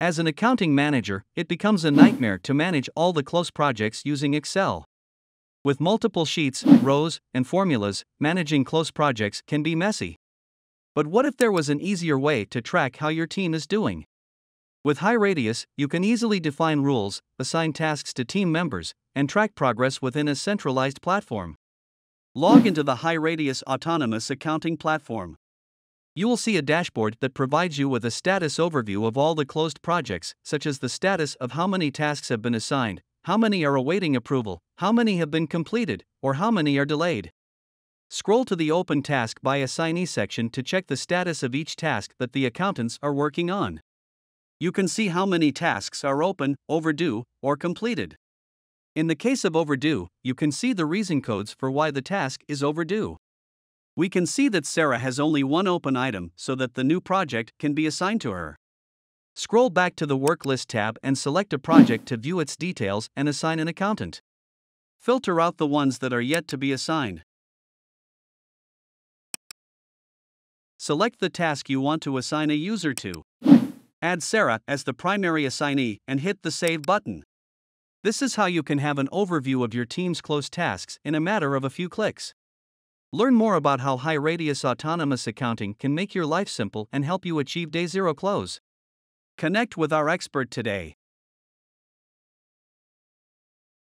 As an accounting manager, it becomes a nightmare to manage all the close projects using Excel. With multiple sheets, rows, and formulas, managing close projects can be messy. But what if there was an easier way to track how your team is doing? With HighRadius, you can easily define rules, assign tasks to team members, and track progress within a centralized platform. Log into the HighRadius Autonomous Accounting Platform. You will see a dashboard that provides you with a status overview of all the closed projects, such as the status of how many tasks have been assigned, how many are awaiting approval, how many have been completed, or how many are delayed. Scroll to the Open Task by Assignee section to check the status of each task that the accountants are working on. You can see how many tasks are open, overdue, or completed. In the case of overdue, you can see the reason codes for why the task is overdue. We can see that Sarah has only one open item so that the new project can be assigned to her. Scroll back to the Work List tab and select a project to view its details and assign an accountant. Filter out the ones that are yet to be assigned. Select the task you want to assign a user to. Add Sarah as the primary assignee and hit the Save button. This is how you can have an overview of your team's close tasks in a matter of a few clicks. Learn more about how HighRadius Autonomous Accounting can make your life simple and help you achieve day zero close. Connect with our expert today.